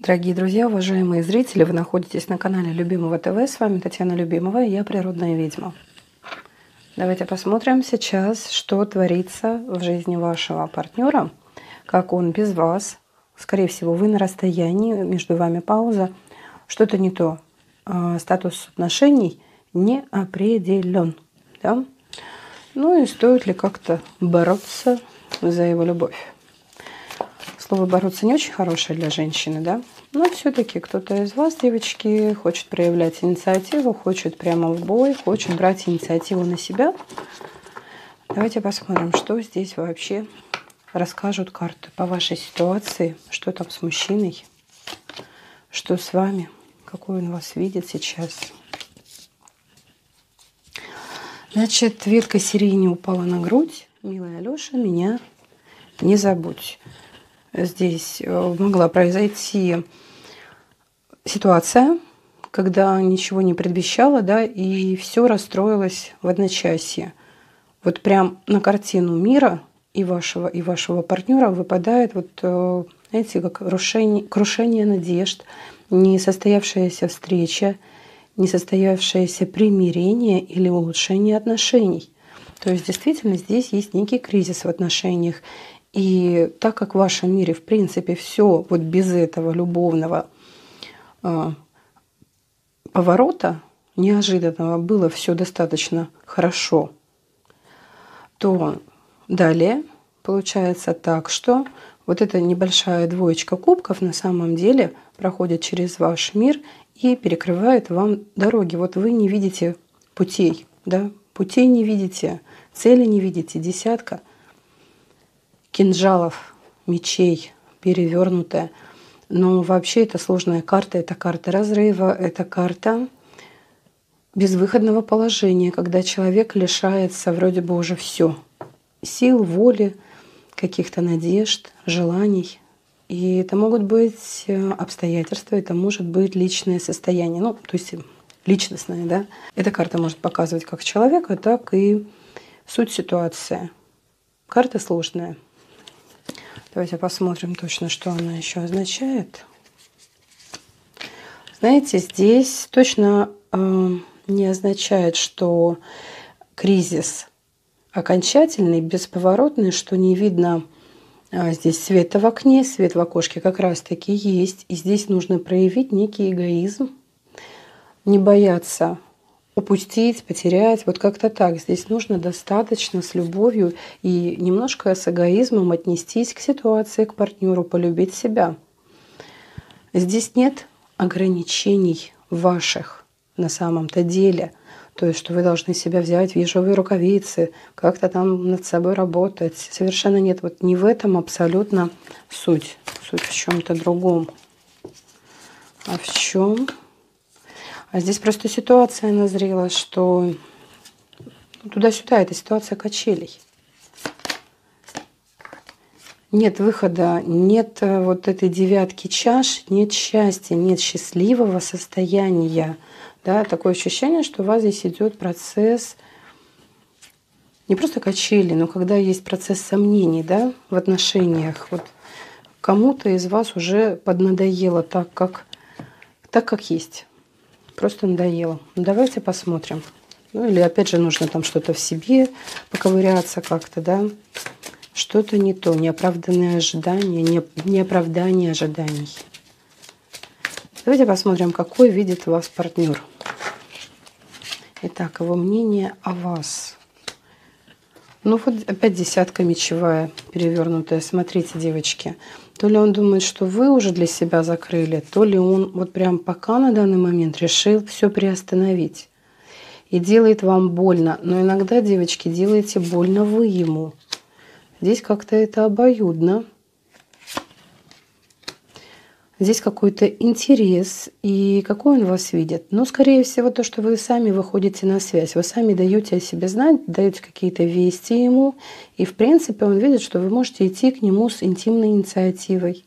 Дорогие друзья, уважаемые зрители, вы находитесь на канале Любимого ТВ. С вами Татьяна Любимова, и я природная ведьма. Давайте посмотрим сейчас, что творится в жизни вашего партнера, как он без вас. Скорее всего, вы на расстоянии, между вами пауза. Что-то не то. А, статус отношений не определен. Да? Ну и стоит ли как-то бороться за его любовь? Слово «бороться» не очень хорошее для женщины, да? Но все-таки кто-то из вас, девочки, хочет проявлять инициативу, хочет прямо в бой, хочет брать инициативу на себя. Давайте посмотрим, что здесь вообще расскажут карты по вашей ситуации, что там с мужчиной, что с вами, какой он вас видит сейчас. Значит, ветка сирени упала на грудь. Милая Алёша, меня не забудь здесь э, могла произойти ситуация, когда ничего не предвещало, да, и все расстроилось в одночасье. Вот прям на картину мира и вашего, и вашего партнера выпадает вот, э, знаете, как крушение, крушение надежд, несостоявшаяся встреча, несостоявшееся примирение или улучшение отношений. То есть действительно здесь есть некий кризис в отношениях. И так как в вашем мире, в принципе, все вот без этого любовного э, поворота, неожиданного, было все достаточно хорошо, то далее получается так, что вот эта небольшая двоечка кубков на самом деле проходит через ваш мир и перекрывает вам дороги. Вот вы не видите путей, да, путей не видите, цели не видите, десятка – кинжалов, мечей, перевернутая. Но вообще это сложная карта, это карта разрыва, это карта безвыходного положения, когда человек лишается вроде бы уже все. Сил, воли, каких-то надежд, желаний. И это могут быть э, обстоятельства, это может быть личное состояние, ну, то есть личностное, да. Эта карта может показывать как человека, так и суть ситуации. Карта сложная. Давайте посмотрим точно, что она еще означает. Знаете, здесь точно э, не означает, что кризис окончательный, бесповоротный, что не видно а здесь света в окне, свет в окошке как раз-таки есть. И здесь нужно проявить некий эгоизм, не бояться упустить, потерять. Вот как-то так. Здесь нужно достаточно с любовью и немножко с эгоизмом отнестись к ситуации, к партнеру, полюбить себя. Здесь нет ограничений ваших на самом-то деле. То есть, что вы должны себя взять в ежовые рукавицы, как-то там над собой работать. Совершенно нет. Вот не в этом абсолютно суть. Суть в чем-то другом. А в чем? А здесь просто ситуация назрела, что туда-сюда, это ситуация качелей. Нет выхода, нет э, вот этой девятки чаш, нет счастья, нет счастливого состояния. Да, такое ощущение, что у вас здесь идет процесс не просто качели, но когда есть процесс сомнений да, в отношениях. Вот кому-то из вас уже поднадоело так, как, так, как есть. Просто надоело. Ну, давайте посмотрим. Ну или опять же нужно там что-то в себе поковыряться как-то, да. Что-то не то, неоправданные ожидания, не, неоправдание ожиданий. Давайте посмотрим, какой видит вас партнер. Итак, его мнение о вас. Ну вот опять десятка мечевая, перевернутая. Смотрите, девочки. То ли он думает, что вы уже для себя закрыли, то ли он вот прям пока на данный момент решил все приостановить. И делает вам больно. Но иногда, девочки, делаете больно вы ему. Здесь как-то это обоюдно. Здесь какой-то интерес, и какой он вас видит? Ну, скорее всего, то, что вы сами выходите на связь, вы сами даете о себе знать, даете какие-то вести ему, и, в принципе, он видит, что вы можете идти к нему с интимной инициативой.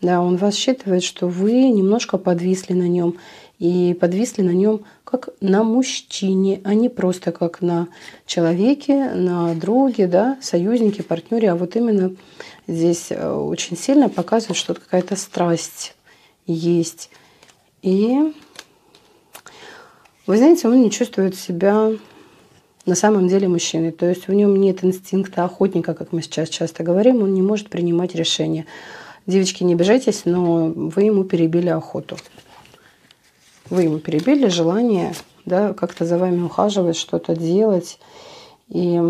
Да, он вас считывает, что вы немножко подвисли на нем, и подвисли на нем как на мужчине, а не просто как на человеке, на друге, да, союзнике, партнере, а вот именно здесь э, очень сильно показывает, что какая-то страсть есть. И вы знаете, он не чувствует себя на самом деле мужчиной. То есть в нем нет инстинкта охотника, как мы сейчас часто говорим, он не может принимать решения. Девочки, не обижайтесь, но вы ему перебили охоту. Вы ему перебили желание да, как-то за вами ухаживать, что-то делать. И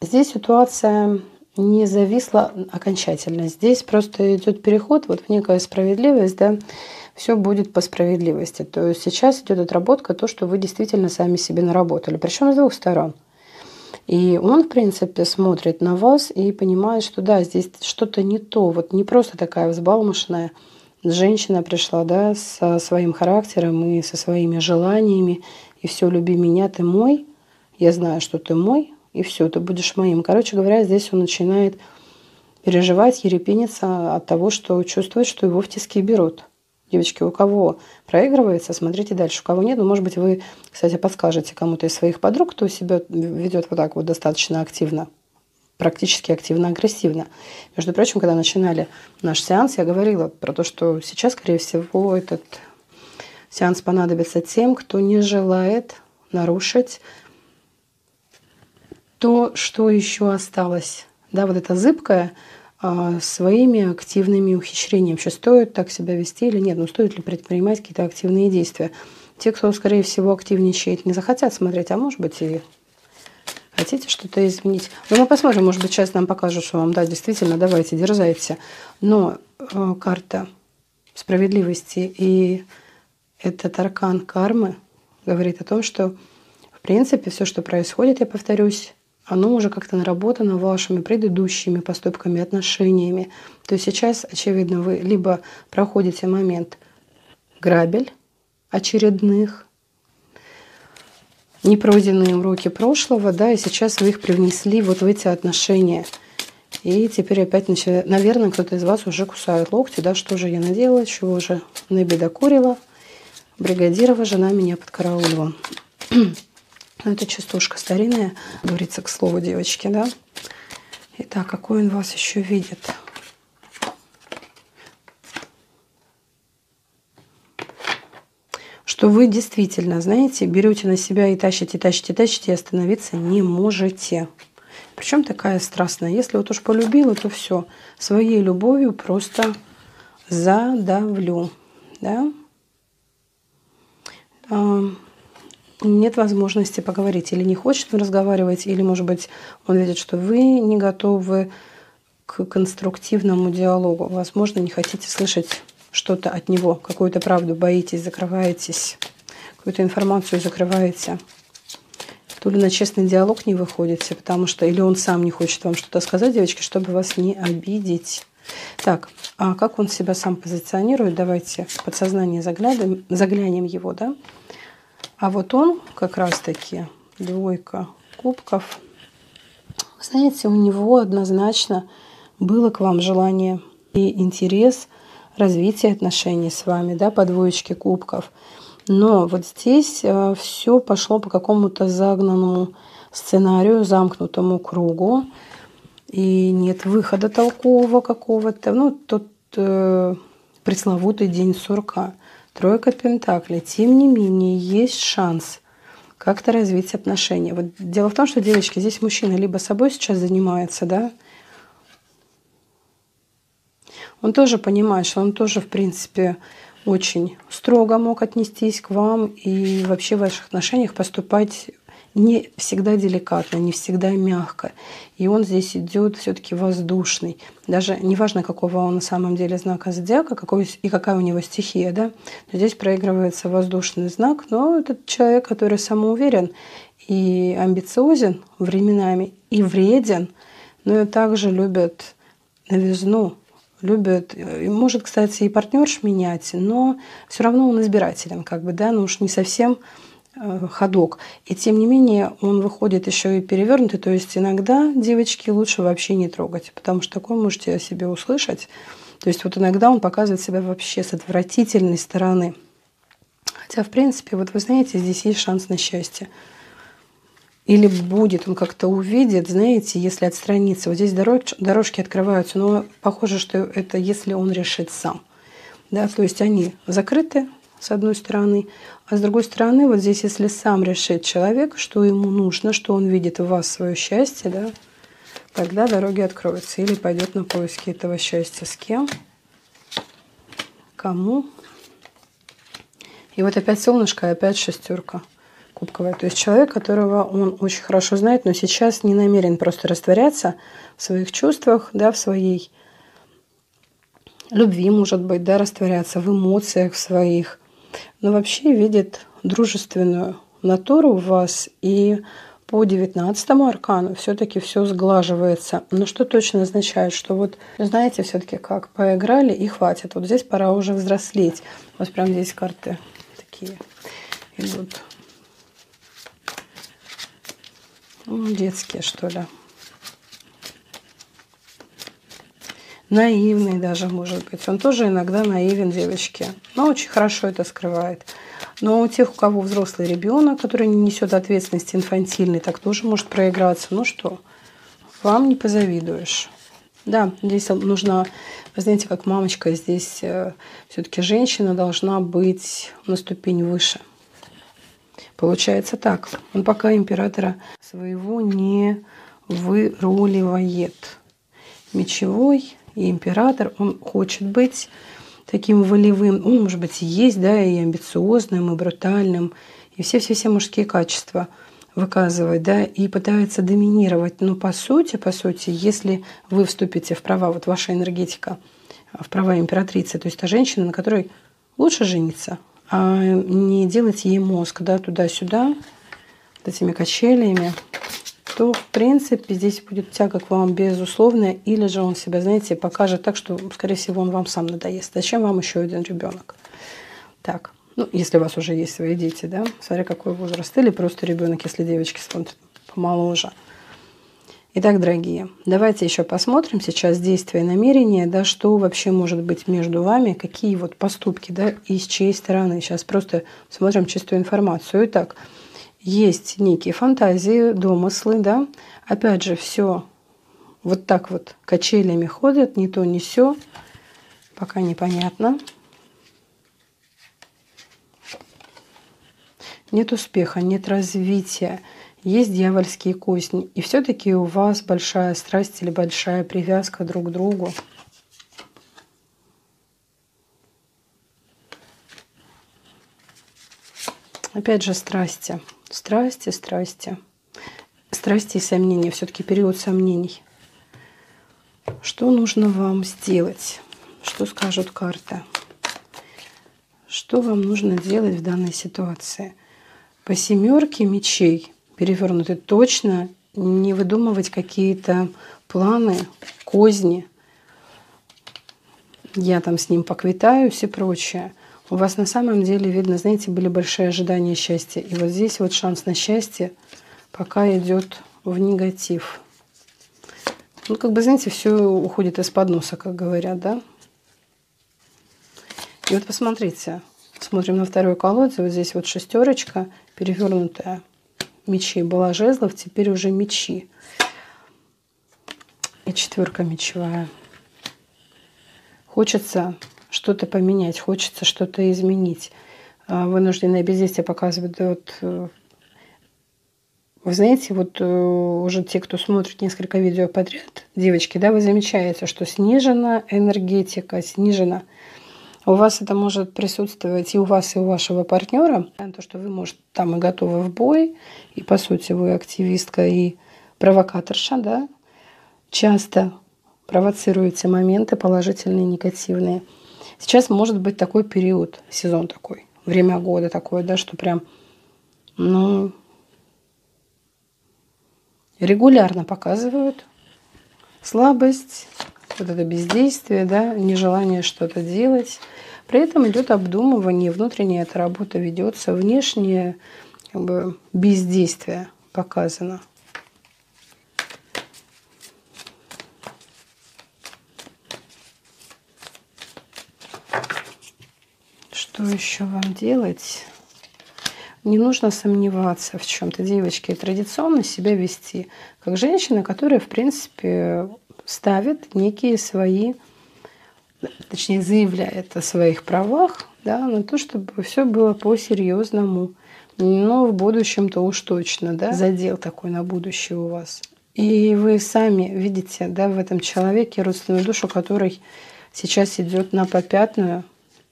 здесь ситуация не зависла окончательно. Здесь просто идет переход вот в некая справедливость, да, все будет по справедливости. То есть сейчас идет отработка то, что вы действительно сами себе наработали. Причем с двух сторон. И он, в принципе, смотрит на вас и понимает, что да, здесь что-то не то. Вот не просто такая взбалмошная женщина пришла, да, со своим характером и со своими желаниями. И все, люби меня, ты мой. Я знаю, что ты мой. И все, ты будешь моим. Короче говоря, здесь он начинает переживать, ерепениться от того, что чувствует, что его в тиски берут. Девочки, у кого проигрывается, смотрите дальше. У кого нет, ну, может быть, вы, кстати, подскажете кому-то из своих подруг, кто себя ведет вот так вот достаточно активно, практически активно-агрессивно. Между прочим, когда начинали наш сеанс, я говорила про то, что сейчас, скорее всего, этот сеанс понадобится тем, кто не желает нарушить то, что еще осталось. Да, вот это зыбкое – а, своими активными ухищрениями. Вообще стоит так себя вести или нет? Ну, стоит ли предпринимать какие-то активные действия? Те, кто, скорее всего, активничает, не захотят смотреть, а может быть и хотите что-то изменить. Но ну, мы посмотрим, может быть, сейчас нам покажут, что вам, да, действительно, давайте, дерзайте. Но э, карта справедливости и этот аркан кармы говорит о том, что, в принципе, все, что происходит, я повторюсь, оно уже как-то наработано вашими предыдущими поступками, отношениями. То есть сейчас, очевидно, вы либо проходите момент грабель очередных, непройденные уроки прошлого, да, и сейчас вы их привнесли вот в эти отношения. И теперь опять начинает, наверное, кто-то из вас уже кусает локти, да, что же я наделала, чего же набедокурила. Бригадирова жена меня подкараулила. Ну, это частушка старинная, говорится к слову девочки, да? Итак, какой он вас еще видит? Что вы действительно, знаете, берете на себя и тащите, тащите, тащите, и остановиться не можете. Причем такая страстная. Если вот уж полюбила, то все. Своей любовью просто задавлю. Да? нет возможности поговорить, или не хочет разговаривать, или, может быть, он видит, что вы не готовы к конструктивному диалогу. Возможно, не хотите слышать что-то от него, какую-то правду, боитесь, закрываетесь, какую-то информацию закрываете. То ли на честный диалог не выходите, потому что или он сам не хочет вам что-то сказать, девочки, чтобы вас не обидеть. Так, а как он себя сам позиционирует? Давайте в подсознание заглянем, заглянем его, да? А вот он как раз-таки, двойка кубков, знаете, у него однозначно было к вам желание и интерес развития отношений с вами, да, по двоечке кубков. Но вот здесь э, все пошло по какому-то загнанному сценарию, замкнутому кругу, и нет выхода толкового какого-то. Ну, тот э, пресловутый день сурка – Тройка Пентаклей. Тем не менее, есть шанс как-то развить отношения. Вот дело в том, что, девочки, здесь мужчина либо собой сейчас занимается, да, он тоже понимает, что он тоже, в принципе, очень строго мог отнестись к вам и вообще в ваших отношениях поступать не всегда деликатно, не всегда мягко. И он здесь идет все-таки воздушный. Даже неважно, какого он на самом деле знака зодиака, какой, и какая у него стихия, да, но здесь проигрывается воздушный знак, но этот человек, который самоуверен и амбициозен временами, и вреден, но и также любит новизну, любит, и может, кстати, и партнерш менять, но все равно он избирателен, как бы, да, ну уж не совсем Э, ходок. И тем не менее он выходит еще и перевернутый. То есть иногда девочки лучше вообще не трогать, потому что такое можете о себе услышать. То есть вот иногда он показывает себя вообще с отвратительной стороны. Хотя, в принципе, вот вы знаете, здесь есть шанс на счастье. Или будет, он как-то увидит, знаете, если отстраниться. Вот здесь дорож, дорожки открываются, но похоже, что это если он решит сам. Да, то есть они закрыты с одной стороны, а с другой стороны, вот здесь, если сам решит человек, что ему нужно, что он видит в вас свое счастье, да, тогда дороги откроются или пойдет на поиски этого счастья с кем, кому. И вот опять солнышко, опять шестерка кубковая. То есть человек, которого он очень хорошо знает, но сейчас не намерен просто растворяться в своих чувствах, да, в своей любви, может быть, да, растворяться в эмоциях своих, но вообще видит дружественную натуру в вас и по девятнадцатому аркану все-таки все сглаживается. Но что точно означает, что вот, знаете, все-таки как поиграли и хватит. Вот здесь пора уже взрослеть. Вот прям здесь карты такие идут. Ну, детские, что ли. Наивный даже, может быть. Он тоже иногда наивен, девочки. Но очень хорошо это скрывает. Но у тех, у кого взрослый ребенок, который не несет ответственности инфантильный, так тоже может проиграться. Ну что, вам не позавидуешь. Да, здесь нужно, вы знаете, как мамочка, здесь э, все-таки женщина должна быть на ступень выше. Получается так. Он пока императора своего не выруливает. Мечевой и император, он хочет быть таким волевым, он, может быть, и есть, да, и амбициозным, и брутальным, и все-все-все мужские качества выказывать, да, и пытается доминировать. Но по сути, по сути, если вы вступите в права, вот ваша энергетика, в права императрицы, то есть та женщина, на которой лучше жениться, а не делать ей мозг, да, туда-сюда, вот этими качелями, то, в принципе, здесь будет тяга к вам безусловная, или же он себя, знаете, покажет так, что, скорее всего, он вам сам надоест. Зачем вам еще один ребенок? Так, ну, если у вас уже есть свои дети, да, смотря какой возраст, или просто ребенок, если девочки смотрят помоложе. Итак, дорогие, давайте еще посмотрим сейчас действия и намерения, да, что вообще может быть между вами, какие вот поступки, да, и с чьей стороны. Сейчас просто смотрим чистую информацию. Итак, есть некие фантазии, домыслы, да. Опять же, все вот так вот качелями ходят, ни то, ни все. Пока непонятно. Нет успеха, нет развития, есть дьявольские козни. И все-таки у вас большая страсть или большая привязка друг к другу. Опять же, страсти. Страсти, страсти. Страсти и сомнения. Все-таки период сомнений. Что нужно вам сделать? Что скажут карты? Что вам нужно делать в данной ситуации? По семерке мечей перевернуты точно не выдумывать какие-то планы, козни. Я там с ним поквитаюсь и прочее у вас на самом деле, видно, знаете, были большие ожидания счастья. И вот здесь вот шанс на счастье пока идет в негатив. Ну, как бы, знаете, все уходит из-под носа, как говорят, да? И вот посмотрите, смотрим на второй колоде, вот здесь вот шестерочка перевернутая. Мечи была жезлов, теперь уже мечи. И четверка мечевая. Хочется что-то поменять, хочется что-то изменить. А, вынужденное бездействие показывает вот, э, вы знаете, вот э, уже те, кто смотрит несколько видео подряд, девочки, да, вы замечаете, что снижена энергетика, снижена. У вас это может присутствовать и у вас, и у вашего партнера. То, что вы, может, там и готовы в бой, и, по сути, вы активистка и провокаторша, да, часто провоцируете моменты положительные, негативные – Сейчас может быть такой период, сезон такой, время года такое, да, что прям, ну, регулярно показывают слабость, вот это бездействие, да, нежелание что-то делать. При этом идет обдумывание, внутренняя эта работа ведется, внешнее как бы, бездействие показано. Что еще вам делать? Не нужно сомневаться в чем-то, девочки, традиционно себя вести как женщина, которая, в принципе, ставит некие свои точнее, заявляет о своих правах, да, на то, чтобы все было по-серьезному. Но в будущем-то уж точно, да, задел такой на будущее у вас. И вы сами видите, да, в этом человеке родственную душу, который сейчас идет на попятную,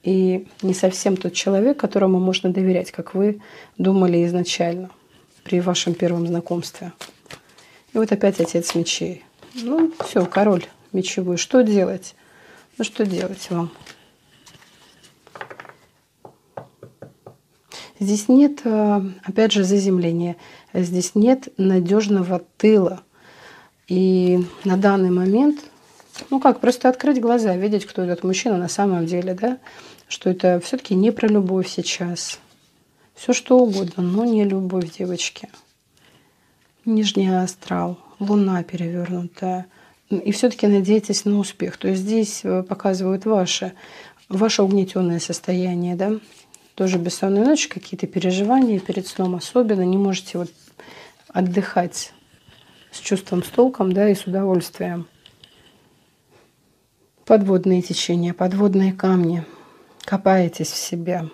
и не совсем тот человек, которому можно доверять, как вы думали изначально при вашем первом знакомстве. И вот опять отец мечей. Ну, все, король мечевой. Что делать? Ну, что делать вам? Здесь нет, э, опять же, заземления. Здесь нет надежного тыла. И на данный момент, ну как, просто открыть глаза, видеть, кто этот мужчина на самом деле, да, что это все-таки не про любовь сейчас. Все что угодно, но не любовь, девочки. Нижний астрал, луна перевернутая. И все-таки надейтесь на успех. То есть здесь э, показывают ваше, ваше угнетенное состояние, да. Тоже бессонная ночь, какие-то переживания перед сном особенно. Не можете вот отдыхать с чувством, с толком, да, и с удовольствием. Подводные течения, подводные камни. Копаетесь в себе.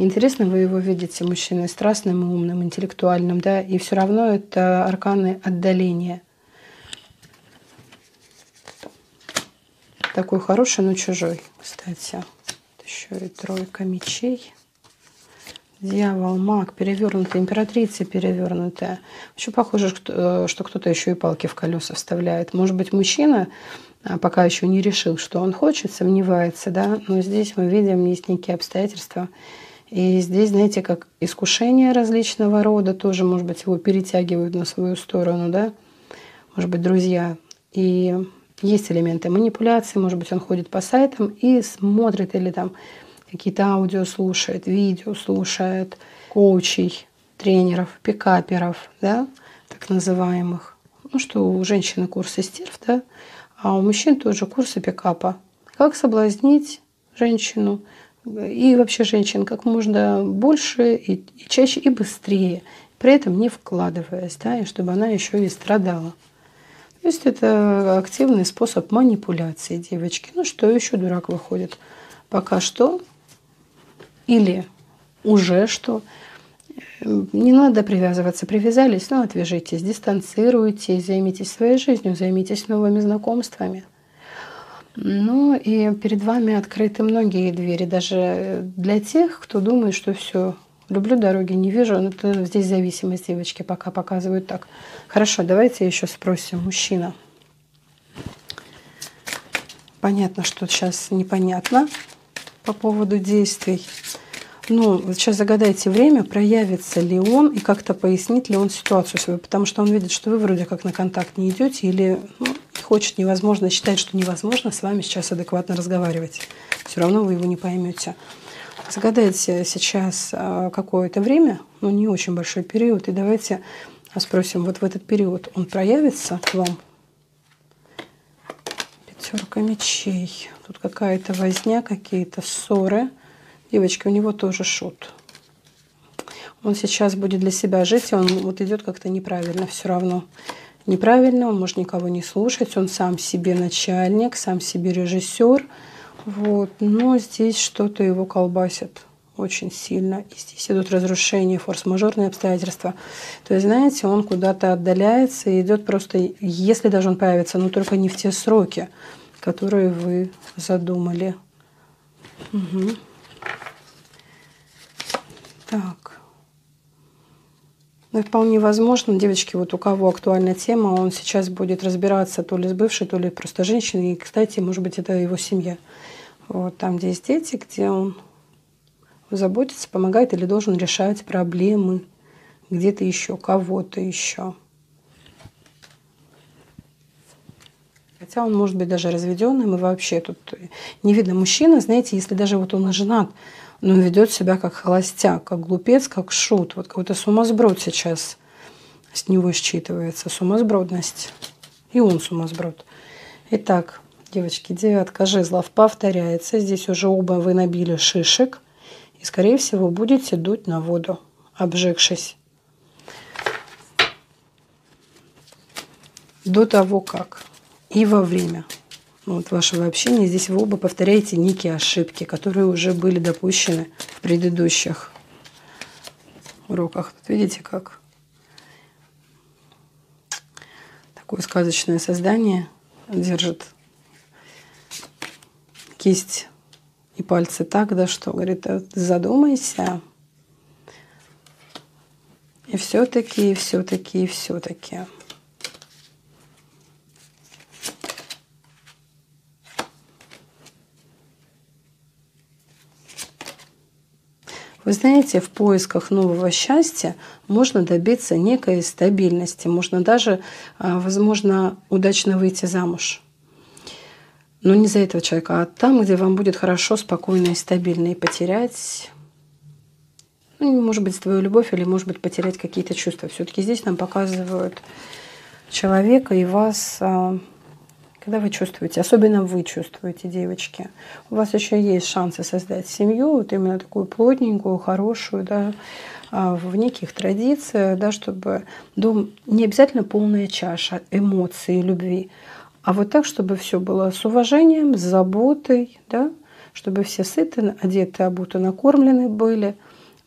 Интересно, вы его видите мужчиной страстным умным, интеллектуальным, да, и все равно это арканы отдаления. Такой хороший, но чужой, кстати. Еще и тройка мечей. Дьявол, маг, перевернутая, императрица перевернутая. Очень похоже, э, что кто-то еще и палки в колеса вставляет. Может быть, мужчина а, пока еще не решил, что он хочет, сомневается, да, но здесь мы видим, есть некие обстоятельства. И здесь, знаете, как искушения различного рода тоже, может быть, его перетягивают на свою сторону, да, может быть, друзья. И есть элементы манипуляции, может быть, он ходит по сайтам и смотрит или там какие-то аудио слушает, видео слушает, коучей, тренеров, пикаперов, да, так называемых. Ну, что у женщины курсы стерв, да, а у мужчин тоже курсы пикапа. Как соблазнить женщину и вообще женщин как можно больше и, и чаще и быстрее, при этом не вкладываясь, да, и чтобы она еще и страдала. То есть это активный способ манипуляции девочки. Ну что еще дурак выходит? Пока что или уже что. Не надо привязываться. Привязались, ну, отвяжитесь, дистанцируйтесь, займитесь своей жизнью, займитесь новыми знакомствами. Ну и перед вами открыты многие двери, даже для тех, кто думает, что все, люблю дороги, не вижу. Но это здесь зависимость девочки пока показывают так. Хорошо, давайте еще спросим мужчина. Понятно, что сейчас непонятно по поводу действий. Ну, сейчас загадайте время, проявится ли он и как-то пояснит ли он ситуацию свою, потому что он видит, что вы вроде как на контакт не идете или ну, хочет невозможно, считает, что невозможно с вами сейчас адекватно разговаривать. Все равно вы его не поймете. Загадайте сейчас а, какое-то время, ну не очень большой период, и давайте спросим, вот в этот период он проявится к вам? Пятерка мечей. Тут какая-то возня, какие-то ссоры. Девочки, у него тоже шут. Он сейчас будет для себя жить, и он вот идет как-то неправильно все равно. Неправильно, он может никого не слушать, он сам себе начальник, сам себе режиссер. Вот. Но здесь что-то его колбасит очень сильно. И здесь идут разрушения, форс-мажорные обстоятельства. То есть, знаете, он куда-то отдаляется и идет просто, если даже он появится, но только не в те сроки, которые вы задумали. Угу. Так. Ну, вполне возможно, девочки, вот у кого актуальная тема, он сейчас будет разбираться то ли с бывшей, то ли просто женщиной. И, кстати, может быть, это его семья. Вот там, где есть дети, где он заботится, помогает или должен решать проблемы где-то еще, кого-то еще. Хотя он может быть даже разведенным, и вообще тут не видно мужчина, знаете, если даже вот он женат, но он ведет себя как холостяк, как глупец, как шут. Вот какой-то сумасброд сейчас с него считывается, сумасбродность. И он сумасброд. Итак, девочки, девятка жезлов повторяется. Здесь уже оба вы набили шишек. И, скорее всего, будете дуть на воду, обжегшись. до того как и во время вот вашего общения. Здесь вы оба повторяете некие ошибки, которые уже были допущены в предыдущих уроках. Тут видите, как такое сказочное создание держит кисть и пальцы так, да что, говорит, «А задумайся. И все-таки, и все-таки, и все-таки. Вы знаете, в поисках нового счастья можно добиться некой стабильности, можно даже, а, возможно, удачно выйти замуж. Но не за этого человека, а там, где вам будет хорошо, спокойно и стабильно, и потерять, ну, может быть, свою любовь или, может быть, потерять какие-то чувства. Все-таки здесь нам показывают человека и вас а, когда вы чувствуете, особенно вы чувствуете, девочки, у вас еще есть шансы создать семью, вот именно такую плотненькую, хорошую, да, а, в неких традициях, да, чтобы дом не обязательно полная чаша эмоций, любви, а вот так, чтобы все было с уважением, с заботой, да, чтобы все сыты, одеты, обуты, накормлены были,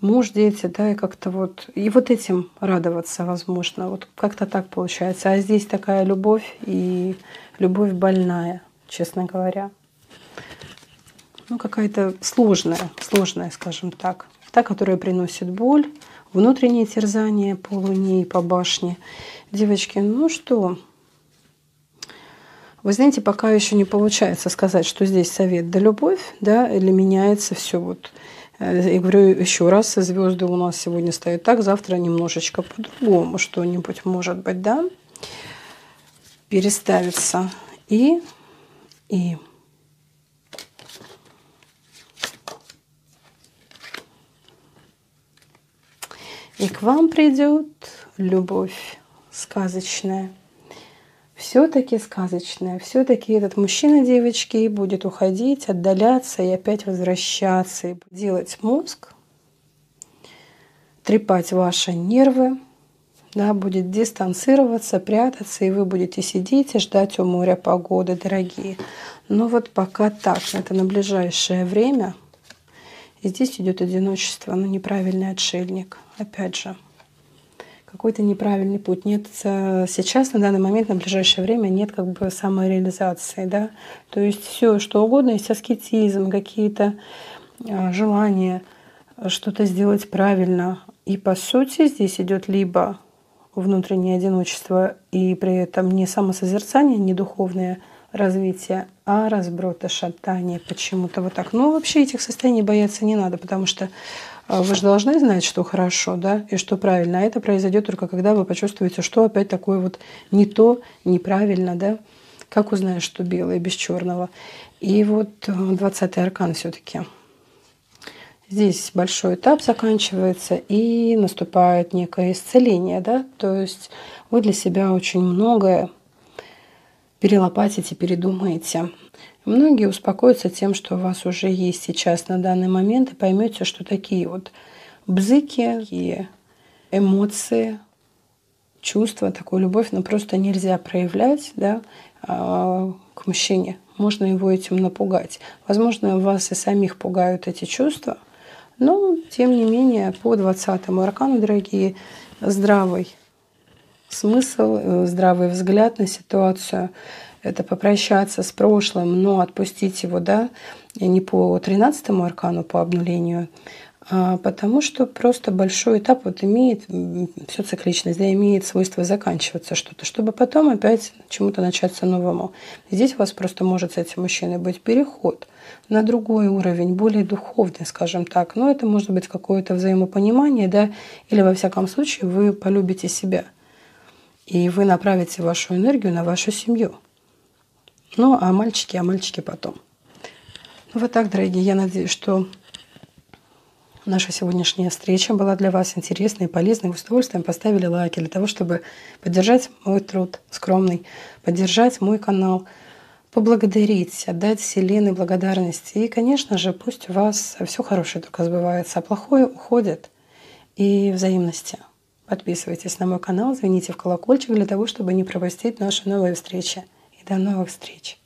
муж, дети, да, и как-то вот, и вот этим радоваться, возможно, вот как-то так получается. А здесь такая любовь и любовь больная, честно говоря. Ну, какая-то сложная, сложная, скажем так. Та, которая приносит боль, внутреннее терзание по луне и по башне. Девочки, ну что, вы знаете, пока еще не получается сказать, что здесь совет да любовь, да, или меняется все вот. Э, я говорю еще раз, звезды у нас сегодня стоят так, завтра немножечко по-другому что-нибудь может быть, да переставится и и. И к вам придет любовь сказочная. Все-таки сказочная. Все-таки этот мужчина, девочки, будет уходить, отдаляться и опять возвращаться. И делать мозг, трепать ваши нервы, да, будет дистанцироваться, прятаться, и вы будете сидеть и ждать у моря погоды, дорогие. Но вот пока так, это на ближайшее время. И здесь идет одиночество, но неправильный отшельник. Опять же, какой-то неправильный путь. Нет сейчас, на данный момент, на ближайшее время нет как бы самореализации, да. То есть все, что угодно, есть аскетизм, какие-то а, желания что-то сделать правильно. И по сути здесь идет либо внутреннее одиночество и при этом не самосозерцание, не духовное развитие, а разброд и шатание почему-то вот так. Но вообще этих состояний бояться не надо, потому что вы же должны знать, что хорошо, да, и что правильно. А это произойдет только когда вы почувствуете, что опять такое вот не то, неправильно, да. Как узнаешь, что белое без черного? И вот 20-й э, аркан все-таки Здесь большой этап заканчивается и наступает некое исцеление, да, то есть вы для себя очень многое перелопатите, передумаете. Многие успокоятся тем, что у вас уже есть сейчас на данный момент, и поймете, что такие вот бзыки, такие эмоции, чувства, такую любовь, но просто нельзя проявлять да, а, к мужчине. Можно его этим напугать. Возможно, вас и самих пугают эти чувства – но, тем не менее, по 20-му аркану, дорогие, здравый смысл, э, здравый взгляд на ситуацию – это попрощаться с прошлым, но отпустить его, да, не по 13-му аркану, по обнулению, а потому что просто большой этап вот имеет, все цикличность, да, имеет свойство заканчиваться что-то, чтобы потом опять чему-то начаться новому. Здесь у вас просто может с этим мужчиной быть переход на другой уровень, более духовный, скажем так. Но это может быть какое-то взаимопонимание, да, или во всяком случае вы полюбите себя. И вы направите вашу энергию на вашу семью. Ну, а мальчики, а мальчики потом. Ну, вот так, дорогие, я надеюсь, что наша сегодняшняя встреча была для вас интересной и полезной. Вы с удовольствием поставили лайки для того, чтобы поддержать мой труд скромный, поддержать мой канал – поблагодарить, отдать Вселенной благодарности. И, конечно же, пусть у вас все хорошее только сбывается, а плохое уходит. И взаимности. Подписывайтесь на мой канал, звоните в колокольчик для того, чтобы не пропустить наши новые встречи. И до новых встреч!